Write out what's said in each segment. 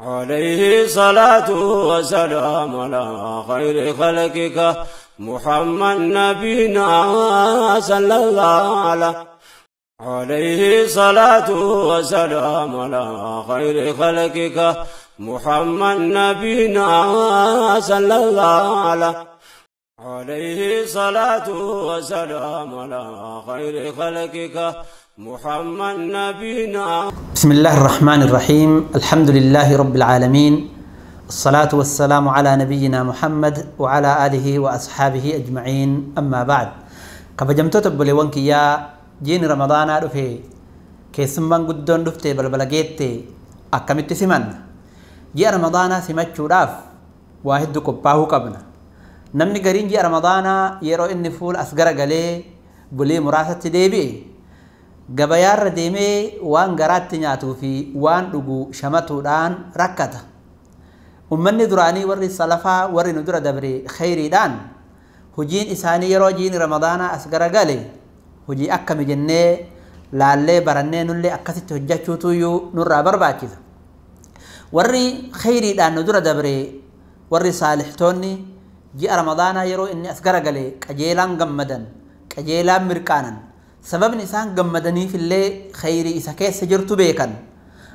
عليه صلاة وسلام على خير خلقك محمد نبينا صلى الله عليه عليه صلاة وسلام على خير خلقك محمد نبينا صلى الله عليه عليه صلاة وسلام على خير خلقك محمد نبينا. بسم الله الرحمن الرحيم. الحمد لله رب العالمين. الصلاة والسلام على نبينا محمد وعلى آله وأصحابه أجمعين. أما بعد كبجمتو تبلي وانكيا جين رمضان رفي كيسمان قدون رفتي بلبلغيتي أكمت سمان جي رمضان سمتشو راف. واحد قباهو قبنا. نمني قرين جي رمضان يرو إني فول أسقر قلي بلي مراسة ديبي gabayaarra deemee waan garaatti nyaatuu fi waan dhugu shamatuudhaan rakkata. Ummanni duraanii warri salafaa warri nu dura dabre khayriidhaan hojiin isaanii yeroo jiin ramadaanaa as garagale hojii akkami jennee laallee barannee nullee akkasitti hojjechuutuyyuu nurraa barbaachisa. Warri khayriidhaan nu dura dabre warri saalixtoonni جي رمضان يرو إني أسكر قلي كجيلا قمدا كجيلا مركانا سبب نسان قمدني في اللي خيري إسا كيس سجرت بيكن.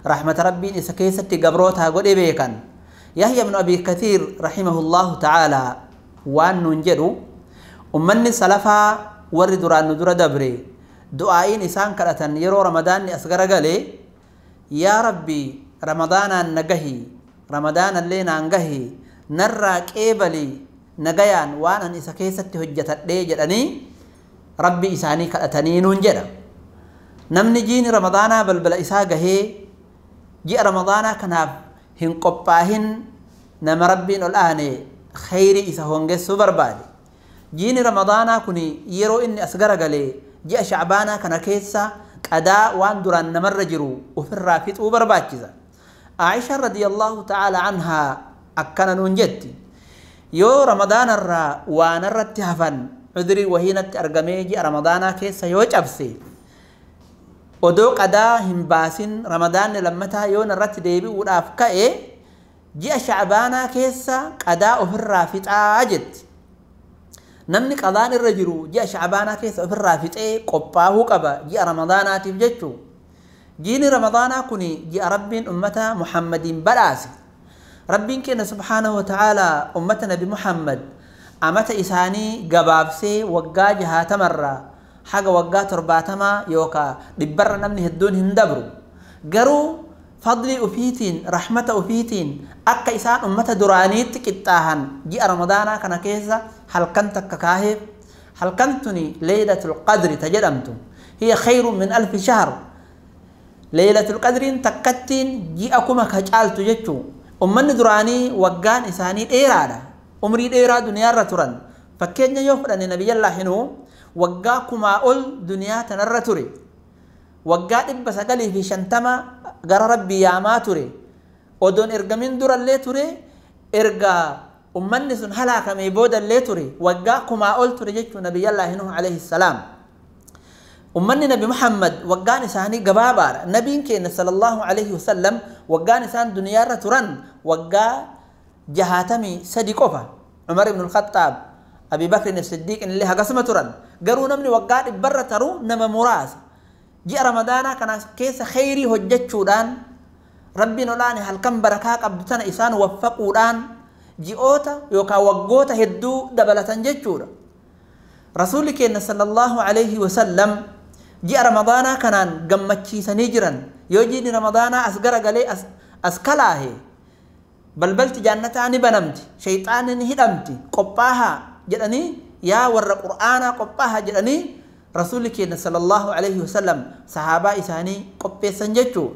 رحمة ربي إسا كيس تقبروتها قد بيكن. يهي من أبي كثير رحمه الله تعالى وان ننجرو أمني سلفا ورد ران ندر دبري. دعائي نسان كرتا يرو رمضان أسكر قلي يا ربي رمضان نقهي رمضان اللي نقهي نرى كيبلي nagayaan waan an isa keessatti hojjetadhee jedhanii rabbi isaanii kadhatanii nuun jedha namni jiini ramadaanaa balbala isaa gahee ji'a ramadaanaa kanaaf hin qophaahin nama rabbiin ol aane khayrii isa hongessuu barbaade jiini ramadaanaa kun yeroo inni as garagalee ji'a shacbaanaa kana keessa qadaa waan duraan namarra jiru ofirraa fixuu barbaachisa aisha radiyallahu ta'ala anhaa akkana nuun jetti yoo ramadaanarraa waan irratti hafan cudrii wahiinatti argamee ji'a ramadaanaa keessa yoo cabse odoo qadaa hin baasin ramadaanni lammataa yoo narratti deebi'uudhaaf ka'e ji'a shacbaanaa keessa qadaa ofirraa fixaa jetti namni qadaan irra jiru ji'a shacbaanaa keessa ofirraa fixee qophaa'uu qaba ji'a ramadaanaatiif jechuu jiini ramadaanaa kun ji'a rabbiin ummata muhammadiin badhaase ربين كنا سبحانه وتعالى أمتنا بمحمد. أمت إساني قبابسي وقاجها تمرا. حق وقات رباتما يوكا. دبر نمني هدون هندبرو. قرو فضل أفيتين رحمة أفيتين. أكا إسان أمت درانيت كتاهن. جي رمضانا كان كيسا. هل كنتك كاهب هل كنتني ليلة القدر تجدمت هي خير من ألف شهر. ليلة القدر تكتين. جي أكما كجالت جتو. Ummanni duraanii waggaan isaanii dheeraadha umrii dheeraa duniyaarra turan fakkeenya yoo fudhanne nabiyyallaa hinuu waggaa kumaa ol duniyaa tanarra ture waggaa dhibba sagalii fi shantama gara rabbii yaamaa ture odoon ergamin durallee ture erga ummanni sun halaakamee boodallee ture waggaa kumaa ol ture jechuu nabiyyallaa hinuu alayhi salaam أمّن نبي محمد وقّان إساني قبابار نبيين كينا صلى الله عليه وسلم وقّان إسان دنيا رتران وقّا جهاتمي سديكوفا عمر بن الخطاب أبي بكر الصديق إن اللي هقسمة ران قروا نمني وقّان إبرة رو نما مراز جي رمضانا كان كيس خيري هجّتشو دان ربي نولاني هالكم بركاك أبتنا إسان وفقوا دان جي أوتا يوكا وقّوتا هدو دبلة جتشو رسولك إن صلى الله عليه وسلم ramadaanaa kanaan gammachiisanii jiran yoo jiini ramadaanaa as garagalee as kalaahe balbalti jannataa ni banamti shayxaanni ni hidhamti qophaahaa jedhanii yaa warra qur'aanaa qophaahaa jedhanii rasuulli keenya sallallahu alaihi wasallam sahaabaa isaanii qopheessan jechuu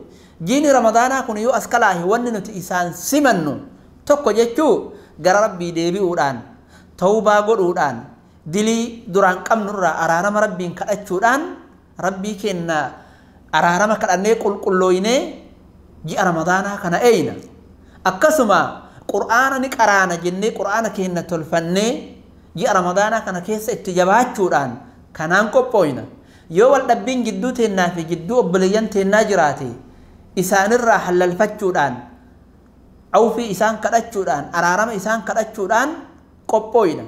jiini ramadaanaa kun yoo as kalaahe wanni nuti isaan simannu tokko jechuu gara rabbii deebi'uudhaan tawbaa godhuudhaan dilii duraan qabnurraa araarama rabbiin kadhachuudhaan rabbii keenya araarama kadhannee qulqullooyinee ji'a ramadaanaa kana eeyna akkasuma qur'aana ni qaraana jennee qur'aana keenya tolfannee ji'a ramadaanaa kana keessa itti jabaachuudhaan kanaan qophooyna yoo wal dhabbiin jidduu teennaa fi jidduu obboleeyyan teennaa jiraate isaanirraa hallalfachuudhaan awfii isaan kadhachuudhaan araarama isaan kadhachuudhaan qophooyna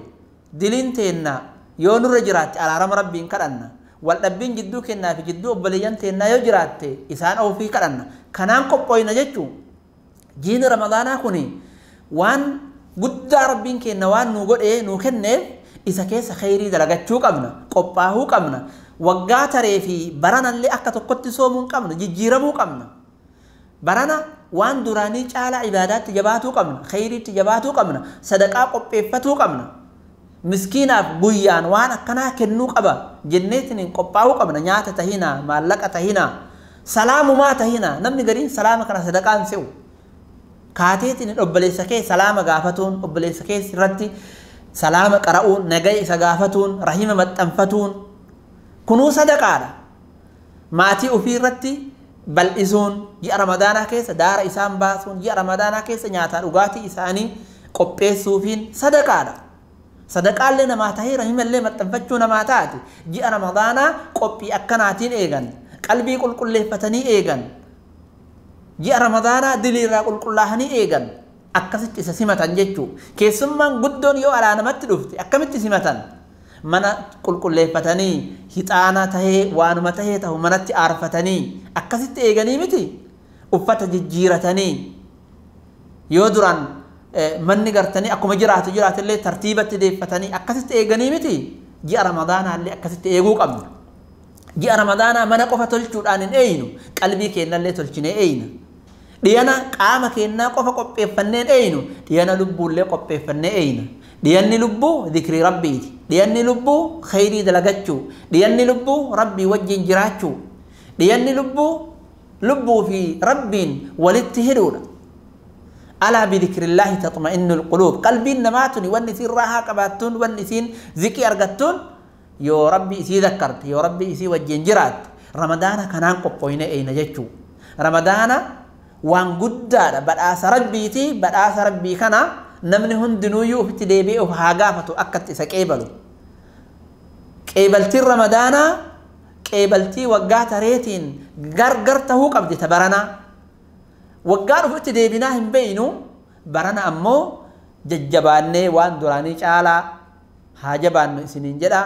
diliin teenna yoo nurra jiraatte araarama rabbiin kadhanna waldhabbiin jidduu kennaa fi jidduu obboleeyyan teennaa yoo jiraatte isaan awfii kadhanna kanaan qophooyna jechuu jiini ramadaanaa kun waan guddaa rabbiin kenna waan nu godhee nu kenneef isa keessa khayrii dalagachuu qabna qophaahuu qabna waggaa taree fi baranallee akka tokkotti soomuu qabna jijjiiramuu qabna barana waan duraanii caalaa ibaadaatti jabaatuu qabna khayriitti jabaatuu qabna sadaqaa qopheeffatuu qabna miskiinaaf guyyaan waan akkanaa kennuu qaba jenneetiin qophaa'uu qabna nyaata tahinaa maallaqa tahinaa salaamumaa tahinaa namni gariin salaama kana sadaqaan se'u kaateetiin obboleessa kee salaama gaafatuun obboleessa kee irratti salaama qara'uun nagaya isa gaafatuun rahima maxxanfatuun kunuu sadaqaadha maatii ofii irratti bal'isuun ji'a ramadaanaa keessa daara isaan baasuun ji'a ramadaanaa keessa nyaataa dhugaatii isaanii qopheessuufiin sadaqaadha. Sadaqaallee namaa tahee rahimallee maxxanfachuu namaa taate ji'a ramadaanaa qophii akkanaatiin eegan qalbii qulqulleeffatanii eegan ji'a ramadaanaa diliirraa qulqullaa'anii eegan akkasitti isa simatan jechuu keessummaan guddoon yoo alaa namatti dhufte akkamitti simatan mana qulqulleeffatanii hixaana tahee waanuma tahee ta'u manatti aarfatanii akkasitti eeganii miti uffata jijjiiratanii yoo duraan manni gartanii akkuma jiraatu jiraatillee tartiibatti deeffatanii akkasitti eeganii miti ji'a ramadaanaallee akkasitti eeguu qabna. Ji'a ramadaanaa mana qofa tolchuudhaan hin eeyinu qalbii keenyallee tolchinee eeyina. Dhiyana qaama keenyaa qofa qopheeffannee eeyinu dhiyana lubbuullee qopheeffannee eeyina. Dhiyanni lubbuu dhikrii rabbiiti. Dhiyanni lubbuu khayrii dalagachuu. Dhiyanni lubbuu rabbii wajjin jiraachuu. Dhiyanni lubbuu lubbuu fi rabbiin walitti hidhuudha. ألا بذكر الله تطمئن القلوب؟ قلبي نماتني واني سين راها قباتون. واني سين ذكي أرغتون. يو ربي إسي ذكرت. يو ربي إسي وجنجرات رمضان كانان قبوين أين جتشو رمضان وان قدار. تي. بدأس ربي كنا. نمني هندنو يو في تديبي أو هاقافتو. أكت إسا كيبلو. كيبلتي رمضان. كيبلتي وقات ريتين. غرغر تهو قبدي تبرنا. Deebinaa hin beeynu barana ammoo jajjabaannee waan duraanii caalaa haa jabaannu isiniin jedha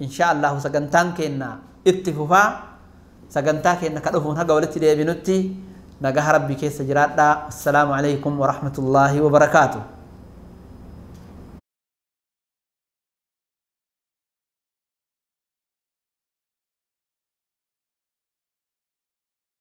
insha allahu sagantaan keenna itti fufaa sagantaa keenna ka dhufuun haga walitti deebinutti nagaha rabbii keessa jiraadhaa assalaamu alaikum warahmatullaahi wabarakaatuh